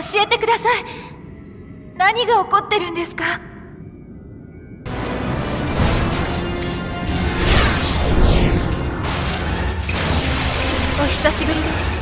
教えてください。何が起こってるんですか？お久しぶりです。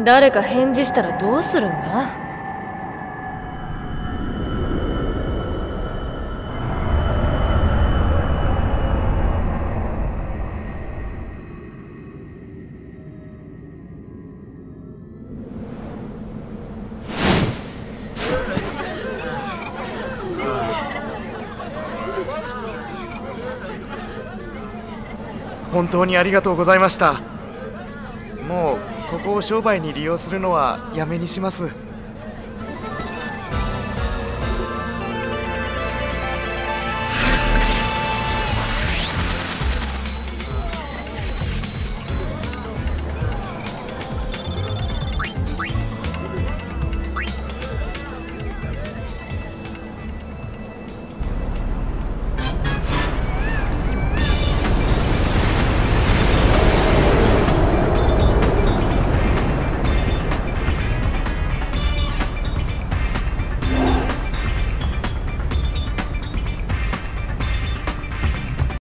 誰か返事したらどうするんだ？本当にありがとうございました。ここを商売に利用するのはやめにします。